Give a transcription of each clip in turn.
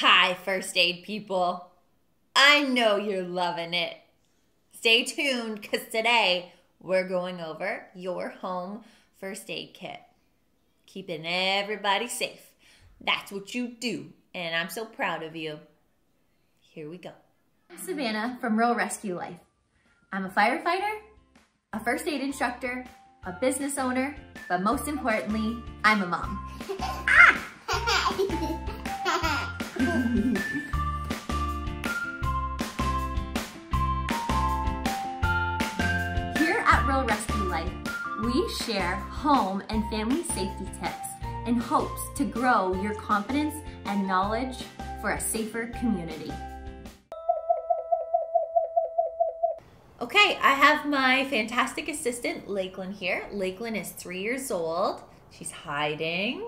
Hi, first aid people. I know you're loving it. Stay tuned because today we're going over your home first aid kit. Keeping everybody safe. That's what you do, and I'm so proud of you. Here we go. I'm Savannah from Rural Rescue Life. I'm a firefighter, a first aid instructor, a business owner, but most importantly, I'm a mom. Rescue Life, we share home and family safety tips in hopes to grow your confidence and knowledge for a safer community. Okay, I have my fantastic assistant, Lakeland, here. Lakeland is three years old. She's hiding,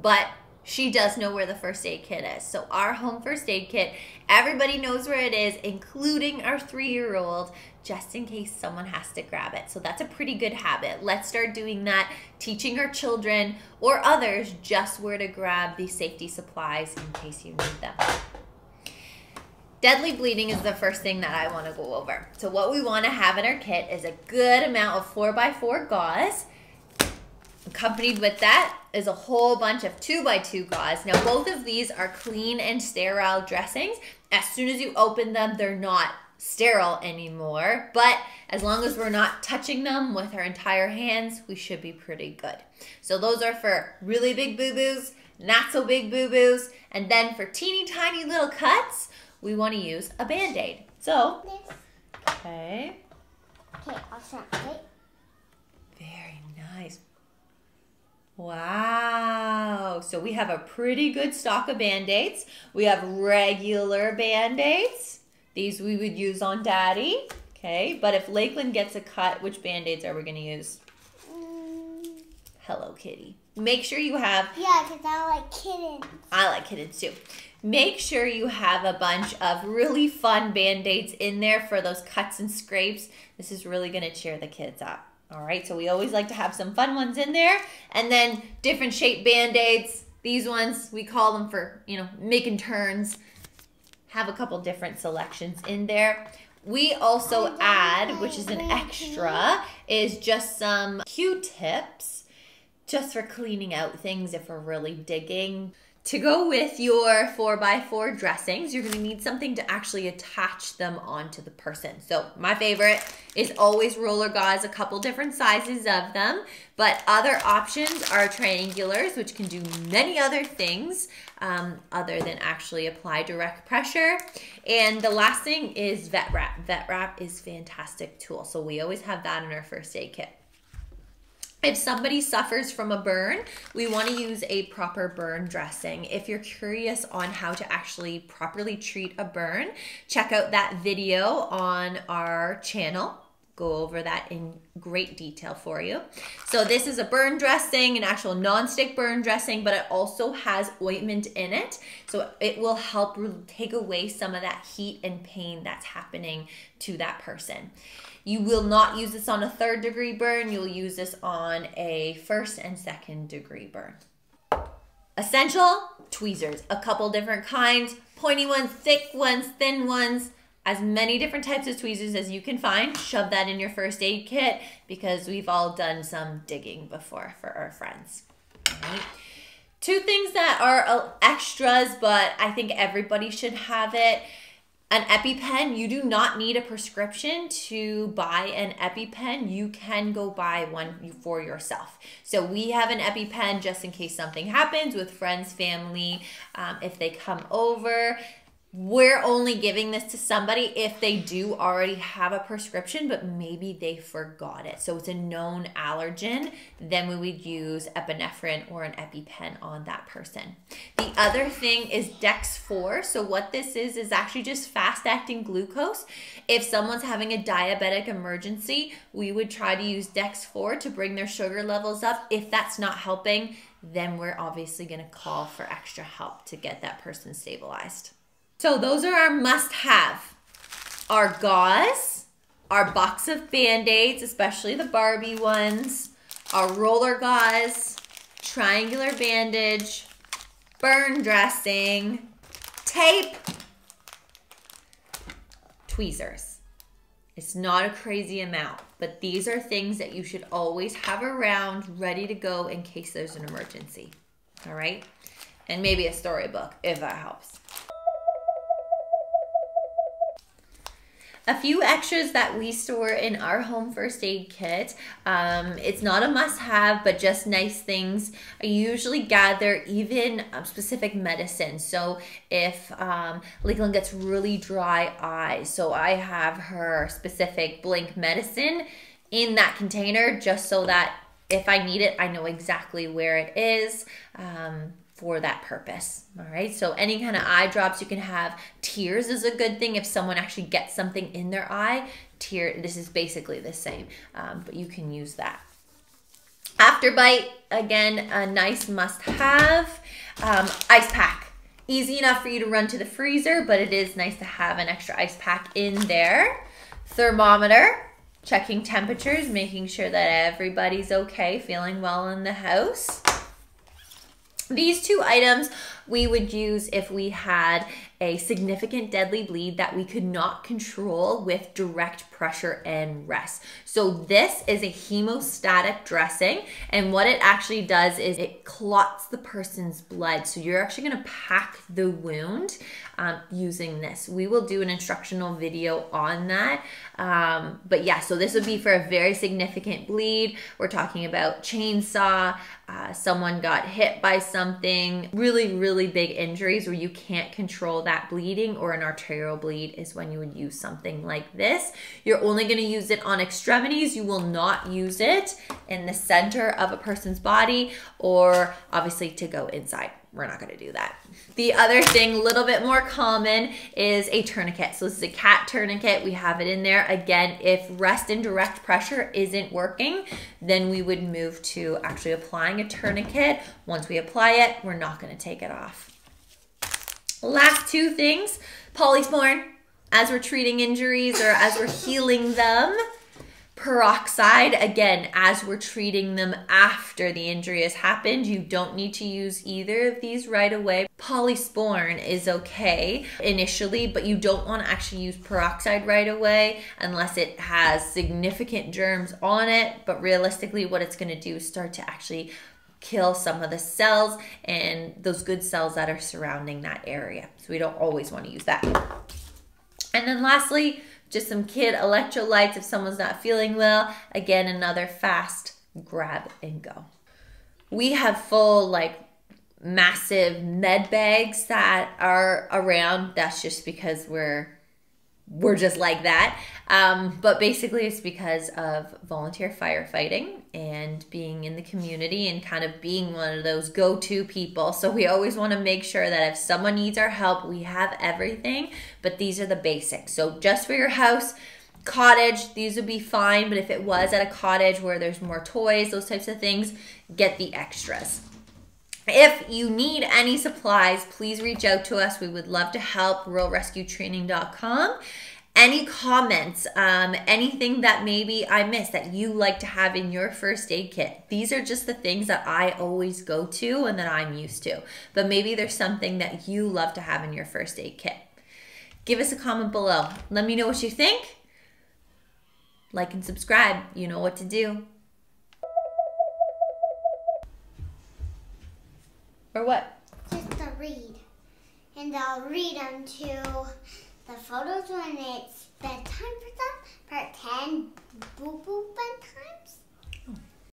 but she does know where the first aid kit is. So our home first aid kit, everybody knows where it is, including our three-year-old, just in case someone has to grab it. So that's a pretty good habit. Let's start doing that, teaching our children or others just where to grab these safety supplies in case you need them. Deadly bleeding is the first thing that I want to go over. So what we want to have in our kit is a good amount of 4x4 gauze, Accompanied with that is a whole bunch of 2x2 gauze. Now, both of these are clean and sterile dressings. As soon as you open them, they're not sterile anymore. But as long as we're not touching them with our entire hands, we should be pretty good. So those are for really big boo-boos, not so big boo-boos. And then for teeny tiny little cuts, we want to use a Band-Aid. So, okay. Okay, I'll start, okay? Very nice. Wow. So we have a pretty good stock of Band-Aids. We have regular Band-Aids. These we would use on Daddy. Okay, but if Lakeland gets a cut, which Band-Aids are we going to use? Mm, Hello Kitty. Make sure you have, yeah, because I like kittens. I like kittens too. Make sure you have a bunch of really fun Band-Aids in there for those cuts and scrapes. This is really going to cheer the kids up. All right, so we always like to have some fun ones in there. And then different shape Band-Aids. These ones, we call them for, you know, making turns. Have a couple different selections in there. We also add, which is an extra, is just some Q-tips just for cleaning out things if we're really digging. To go with your 4x4 dressings, you're gonna need something to actually attach them onto the person. So my favorite is always roller gauze, a couple different sizes of them, but other options are triangulars, which can do many other things um, other than actually apply direct pressure. And the last thing is vet wrap. Vet wrap is fantastic tool. So we always have that in our first aid kit. If somebody suffers from a burn, we want to use a proper burn dressing. If you're curious on how to actually properly treat a burn, check out that video on our channel. Go over that in great detail for you. So this is a burn dressing, an actual non-stick burn dressing, but it also has ointment in it. So it will help take away some of that heat and pain that's happening to that person. You will not use this on a third degree burn. You'll use this on a first and second degree burn. Essential tweezers, a couple different kinds, pointy ones, thick ones, thin ones, as many different types of tweezers as you can find. Shove that in your first aid kit because we've all done some digging before for our friends. Right. Two things that are uh, extras, but I think everybody should have it an EpiPen, you do not need a prescription to buy an EpiPen. You can go buy one for yourself. So we have an EpiPen just in case something happens with friends, family, um, if they come over. We're only giving this to somebody if they do already have a prescription, but maybe they forgot it. So it's a known allergen. Then we would use epinephrine or an EpiPen on that person. The other thing is Dex4. So what this is, is actually just fast acting glucose. If someone's having a diabetic emergency, we would try to use Dex4 to bring their sugar levels up. If that's not helping, then we're obviously gonna call for extra help to get that person stabilized. So those are our must-have. Our gauze, our box of Band-Aids, especially the Barbie ones, our roller gauze, triangular bandage, burn dressing, tape, tweezers. It's not a crazy amount, but these are things that you should always have around ready to go in case there's an emergency. All right? And maybe a storybook if that helps. A few extras that we store in our home first aid kit. Um, it's not a must have, but just nice things. I usually gather even um, specific medicine. So if um, Lakeland gets really dry eyes, so I have her specific blink medicine in that container just so that if I need it, I know exactly where it is. Um, for that purpose. All right. So any kind of eye drops you can have. Tears is a good thing if someone actually gets something in their eye. Tear. This is basically the same, um, but you can use that. After bite, again, a nice must-have. Um, ice pack. Easy enough for you to run to the freezer, but it is nice to have an extra ice pack in there. Thermometer checking temperatures, making sure that everybody's okay, feeling well in the house. These two items we would use if we had a significant deadly bleed that we could not control with direct pressure and rest. So this is a hemostatic dressing and what it actually does is it clots the person's blood. So you're actually gonna pack the wound um, using this. We will do an instructional video on that. Um, but yeah, so this would be for a very significant bleed. We're talking about chainsaw, uh, someone got hit by something, really, really big injuries where you can't control that bleeding or an arterial bleed is when you would use something like this. You're only going to use it on extremities. You will not use it in the center of a person's body or obviously to go inside we're not gonna do that. The other thing, a little bit more common, is a tourniquet. So this is a CAT tourniquet. We have it in there. Again, if rest and direct pressure isn't working, then we would move to actually applying a tourniquet. Once we apply it, we're not gonna take it off. Last two things, polysporin. As we're treating injuries or as we're healing them, Peroxide, again, as we're treating them after the injury has happened, you don't need to use either of these right away. Polysporin is okay initially, but you don't want to actually use peroxide right away unless it has significant germs on it. But realistically, what it's going to do is start to actually kill some of the cells and those good cells that are surrounding that area. So we don't always want to use that. And then lastly, just some kid electrolytes if someone's not feeling well. Again, another fast grab and go. We have full, like, massive med bags that are around. That's just because we're we're just like that. Um, but basically, it's because of volunteer firefighting and being in the community and kind of being one of those go to people. So, we always want to make sure that if someone needs our help, we have everything. But these are the basics. So, just for your house, cottage, these would be fine. But if it was at a cottage where there's more toys, those types of things, get the extras. If you need any supplies, please reach out to us. We would love to help. RuralRescueTraining.com. Any comments, um, anything that maybe I missed that you like to have in your first aid kit. These are just the things that I always go to and that I'm used to. But maybe there's something that you love to have in your first aid kit. Give us a comment below. Let me know what you think. Like and subscribe. You know what to do. Or what? Just to read. And I'll read to the photos when it's bedtime for them. Part 10, boo boop bedtime.